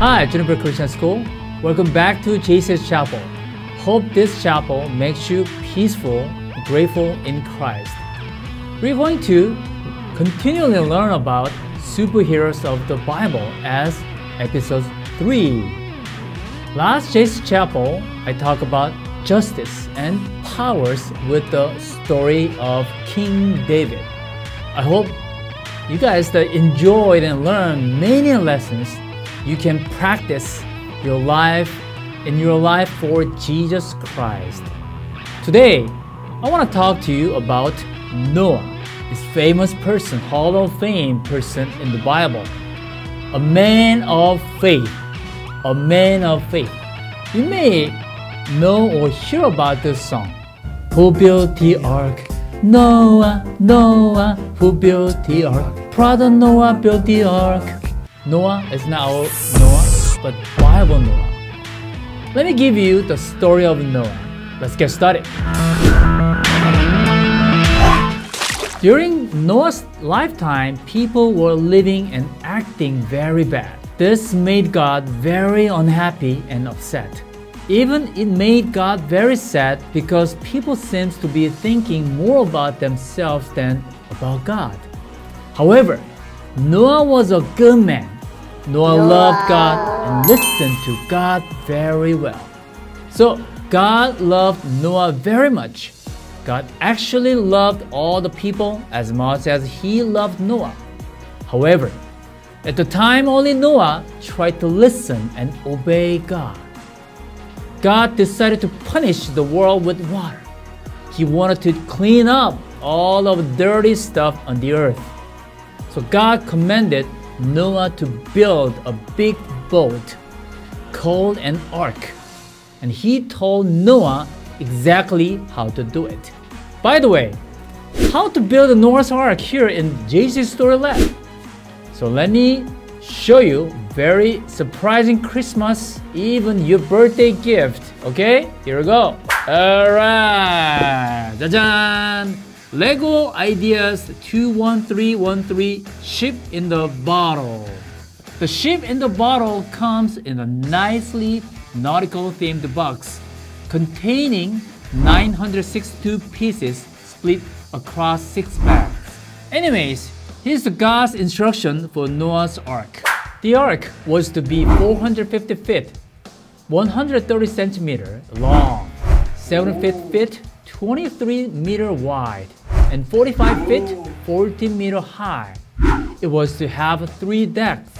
Hi, Juniper Christian School. Welcome back to Jesus Chapel. Hope this chapel makes you peaceful, grateful in Christ. We're going to continually learn about superheroes of the Bible as episode 3. Last Jesus Chapel, I talked about justice and powers with the story of King David. I hope you guys that enjoyed and learned many lessons you can practice your life in your life for Jesus Christ. Today, I want to talk to you about Noah, this famous person, Hall of Fame person in the Bible. A man of faith. A man of faith. You may know or hear about this song. Who built the ark? Noah, Noah, who built the ark? Brother Noah built the ark. Noah is not our Noah, but Bible Noah. Let me give you the story of Noah. Let's get started. During Noah's lifetime, people were living and acting very bad. This made God very unhappy and upset. Even it made God very sad because people seemed to be thinking more about themselves than about God. However, Noah was a good man. Noah loved God and listened to God very well. So God loved Noah very much. God actually loved all the people as much as he loved Noah. However, at the time only Noah tried to listen and obey God. God decided to punish the world with water. He wanted to clean up all of the dirty stuff on the earth. So God commanded Noah to build a big boat called an ark. And he told Noah exactly how to do it. By the way, how to build a Noah's Ark here in JC Story Lab. So let me show you very surprising Christmas, even your birthday gift. Okay, here we go. Alright, 짜잔! Lego Ideas 21313 Ship in the Bottle. The ship in the bottle comes in a nicely nautical themed box containing 962 pieces split across six bags. Anyways, here's the God's instruction for Noah's Ark. The ark was to be 450 feet, 130 centimeter long, 7 feet feet, 23 meter wide, and 45 feet, 14 meter high. It was to have three decks,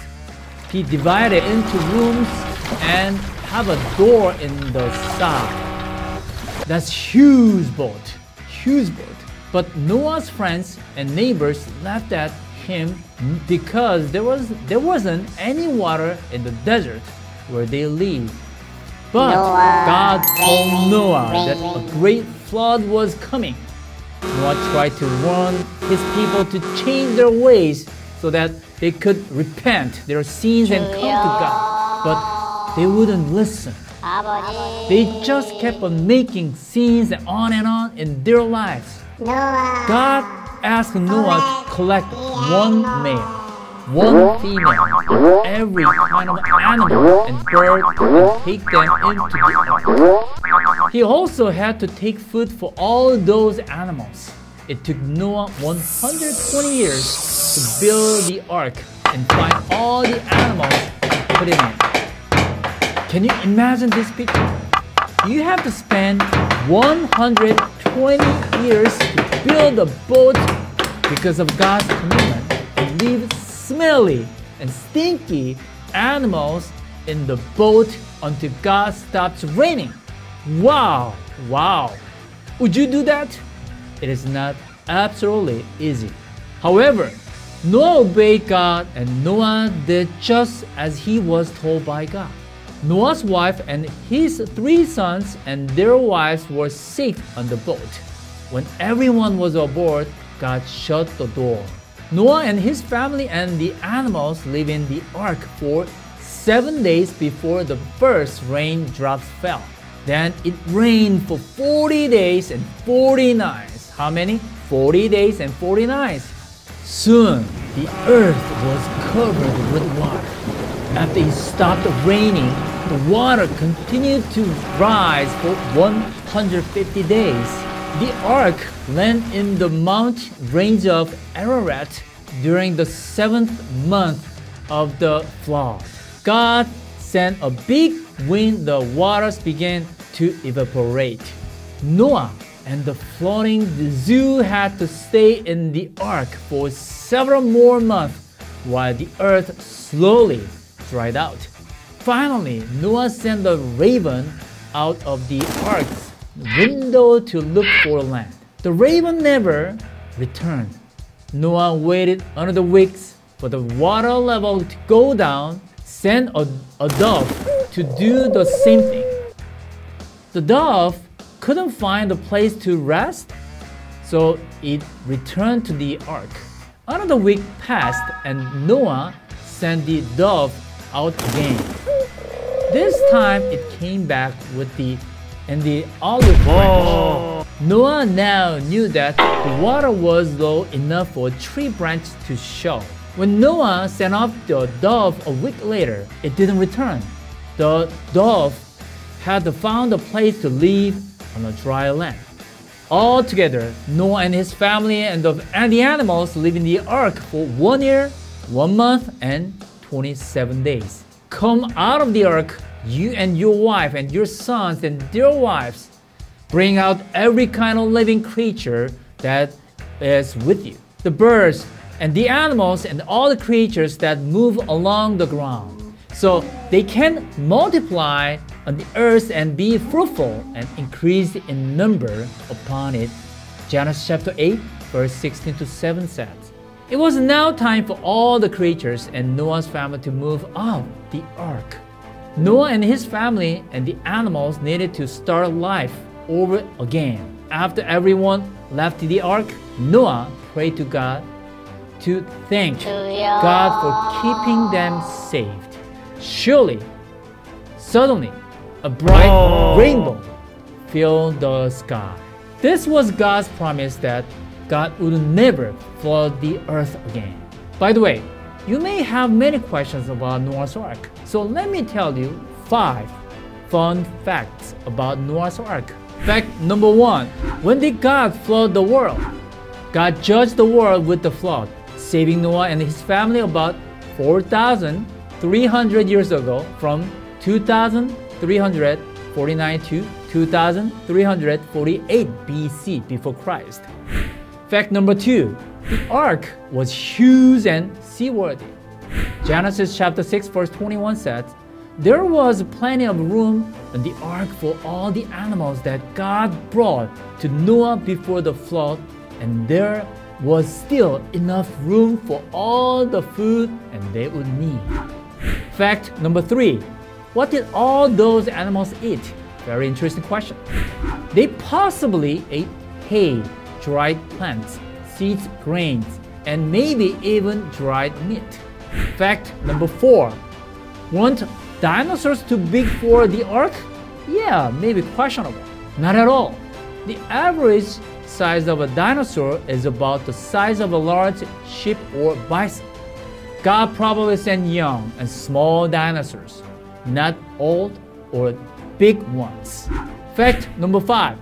be divided into rooms, and have a door in the side. That's huge boat, huge boat. But Noah's friends and neighbors laughed at him because there was there wasn't any water in the desert where they lived. But Noah, God told Noah that a great flood was coming. Noah tried to warn his people to change their ways so that they could repent their sins and come to God. But they wouldn't listen. They just kept on making sins and on and on in their lives. Noah. God asked Noah to collect one male, one female, every kind of animal and bird and take them into the ark. He also had to take food for all those animals. It took Noah 120 years to build the ark and find all the animals and put it in. Can you imagine this picture? You have to spend 120 years to build a boat because of God's commandment to leave smelly and stinky animals in the boat until God stops raining. Wow, wow. Would you do that? It is not absolutely easy. However, Noah obeyed God and Noah did just as he was told by God. Noah's wife and his three sons and their wives were safe on the boat. When everyone was aboard, God shut the door. Noah and his family and the animals lived in the ark for seven days before the first raindrops fell. Then it rained for 40 days and 40 nights. How many? 40 days and 40 nights. Soon the earth was covered with water. After it stopped raining, the water continued to rise for 150 days. The ark landed in the mountain range of Ararat during the seventh month of the flood. God sent a big wind, the waters began to evaporate. Noah and the floating zoo had to stay in the ark for several more months while the earth slowly dried out. Finally, Noah sent the raven out of the ark's window to look for land. The raven never returned. Noah waited another weeks for the water level to go down, sent a, a dove to do the same thing. The dove couldn't find a place to rest, so it returned to the ark. Another week passed, and Noah sent the dove out again. This time it came back with the and the olive branch. Noah now knew that the water was low enough for a tree branch to show. When Noah sent off the dove a week later, it didn't return. The dove had found a place to live on a dry land. Altogether, Noah and his family and the, and the animals lived in the ark for one year, one month, and 27 days. Come out of the ark, you and your wife and your sons and their wives. Bring out every kind of living creature that is with you the birds and the animals and all the creatures that move along the ground. So they can multiply on the earth and be fruitful and increase in number upon it. Genesis chapter 8, verse 16 to 7 says. It was now time for all the creatures and Noah's family to move off the ark. Noah and his family and the animals needed to start life over again. After everyone left the ark, Noah prayed to God to thank God for keeping them saved. Surely, suddenly, a bright oh. rainbow filled the sky. This was God's promise that God would never flood the earth again. By the way, you may have many questions about Noah's Ark, so let me tell you five fun facts about Noah's Ark. Fact number one When did God flood the world? God judged the world with the flood, saving Noah and his family about 4,300 years ago from 2,349 to 2348 BC before Christ. Fact number two the ark was huge and seaworthy. Genesis chapter 6, verse 21 says, There was plenty of room in the ark for all the animals that God brought to Noah before the flood, and there was still enough room for all the food and they would need. Fact number three What did all those animals eat? Very interesting question. They possibly ate hay dried plants, seeds, grains, and maybe even dried meat. Fact number four Weren't dinosaurs too big for the ark? Yeah, maybe questionable. Not at all. The average size of a dinosaur is about the size of a large sheep or bison. God probably sent young and small dinosaurs, not old or big ones. Fact number five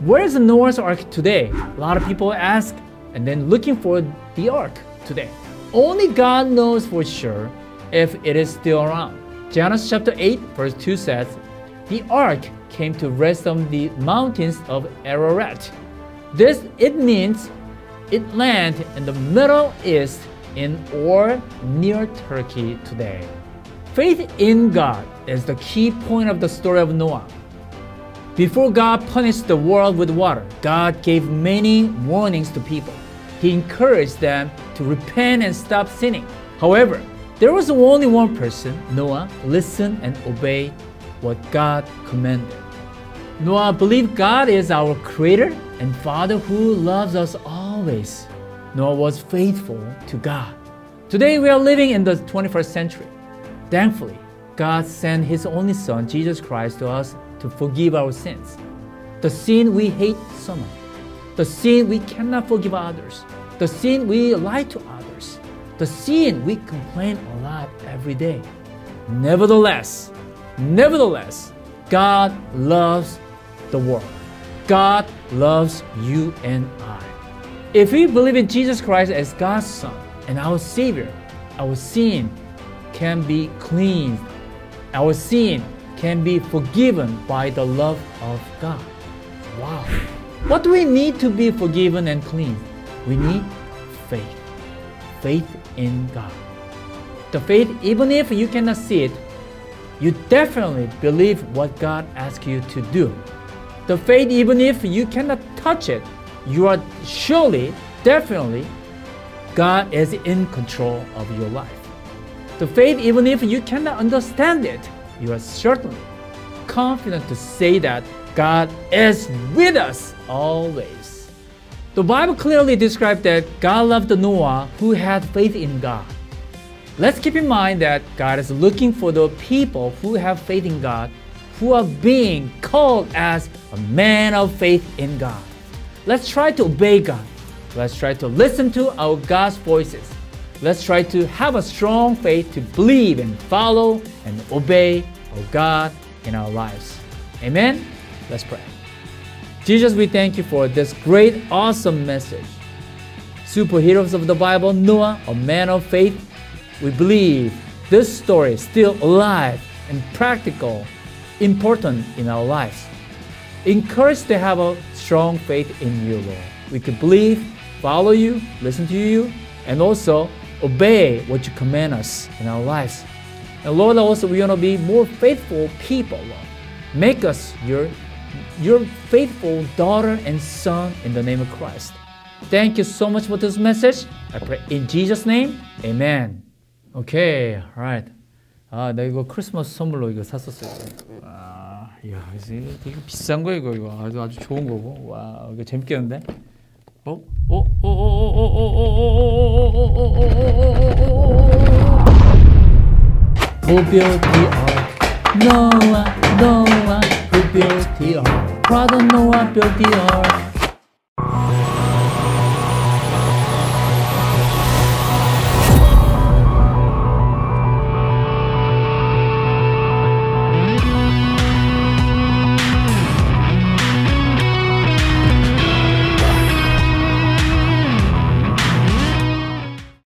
Where's the Noah's Ark today? A lot of people ask and then looking for the Ark today. Only God knows for sure if it is still around. Genesis chapter 8, verse 2 says, The Ark came to rest on the mountains of Ararat. This it means it landed in the Middle East in or near Turkey today. Faith in God is the key point of the story of Noah. Before God punished the world with water, God gave many warnings to people. He encouraged them to repent and stop sinning. However, there was only one person, Noah, listened and obeyed what God commanded. Noah believed God is our creator and father who loves us always. Noah was faithful to God. Today we are living in the 21st century. Thankfully, God sent his only son, Jesus Christ, to us to forgive our sins. The sin we hate so much. The sin we cannot forgive others. The sin we lie to others. The sin we complain a lot every day. Nevertheless, nevertheless, God loves the world. God loves you and I. If we believe in Jesus Christ as God's Son and our Savior, our sin can be cleansed. Our sin can be forgiven by the love of God. Wow. What do we need to be forgiven and clean? We need faith. Faith in God. The faith, even if you cannot see it, you definitely believe what God asks you to do. The faith, even if you cannot touch it, you are surely, definitely, God is in control of your life. The faith, even if you cannot understand it, you are certainly confident to say that God is with us always. The Bible clearly describes that God loved Noah who had faith in God. Let's keep in mind that God is looking for the people who have faith in God, who are being called as a man of faith in God. Let's try to obey God. Let's try to listen to our God's voices. Let's try to have a strong faith to believe and follow and obey our God in our lives. Amen? Let's pray. Jesus, we thank you for this great, awesome message. Superheroes of the Bible, Noah, a man of faith, we believe this story is still alive and practical, important in our lives. Encouraged to have a strong faith in you, Lord. We could believe, follow you, listen to you, and also obey what you command us in our lives. And Lord, also we want to be more faithful people, Lord. Make us your, your faithful daughter and son in the name of Christ. Thank you so much for this message. I pray in Jesus' name, Amen. 오케이, alright. 아, 나 이거 크리스마스 선물로 이거 샀었어요. 아, 이야, 이거 되게 비싼 거 이거 이거 아주 아주 좋은 거고. 와, 이거 재밌겠는데? Oh, oh, oh, oh, oh, oh, oh, oh, oh, oh, Kupił TR. Nola, Dola, kupił